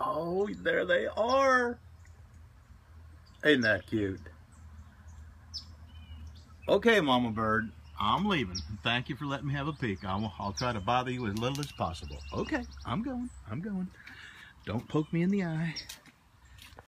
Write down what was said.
Oh, there they are. Ain't that cute? Okay, Mama Bird, I'm leaving. Thank you for letting me have a peek. I'll, I'll try to bother you as little as possible. Okay, I'm going. I'm going. Don't poke me in the eye.